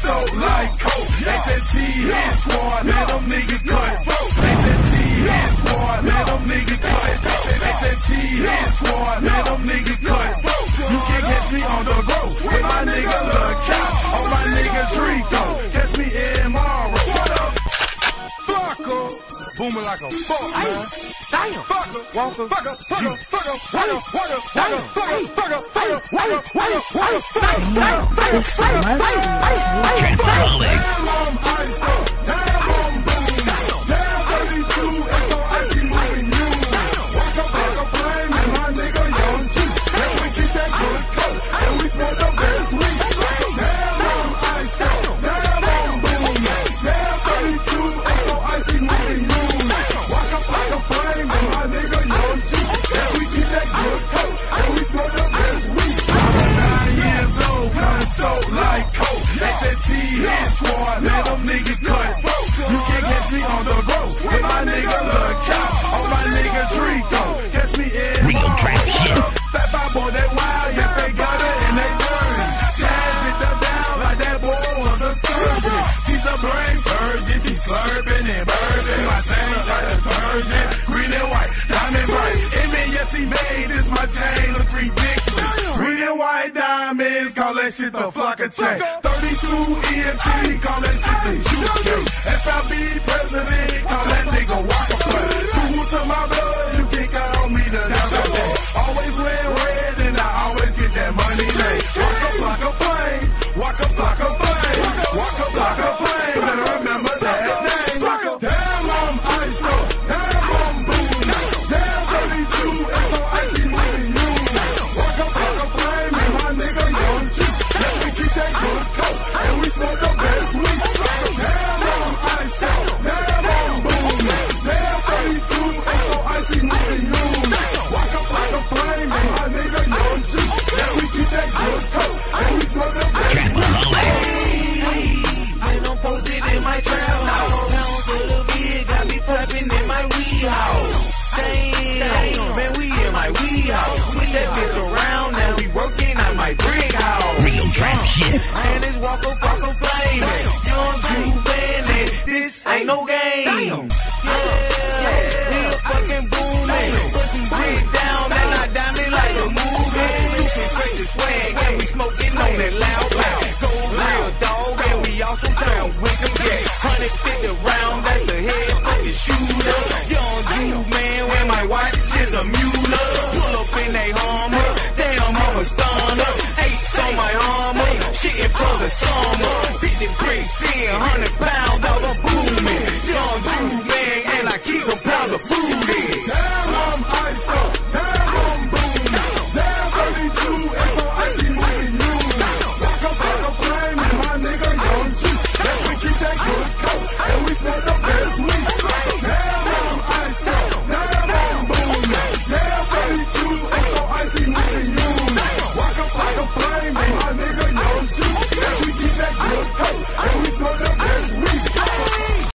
consult like coke. HNT hit squad, man, them niggas cut Booming like a fuck, man. Damn. Fucker. Waka. Fucker. Fucker. Fucker. Fucker. Fucker. Fucker. Fucker. Fucker. Fucker. Fucker. Fucker. Fucker. Fucker. This must be Trapaholic. Call that shit the Flocka chain. 32 EMT, call that shit house. Damn, man, we in my wee house. Switch that bitch around, now we working at my brick house. Real trap shit. Man, it's Waka Flocka flame. Young Juventus, this ain't no game. Yeah, we a fucking booming. Put some brick down, and I diamond like a movie. You can break the swag, and we smoking on that loud loud. Go real dog, and we also down with them. Yeah, 150 round, armor. Pick them crates in, 100 pounds out of booming. Young Drew, man, and I keep some pounds of food in.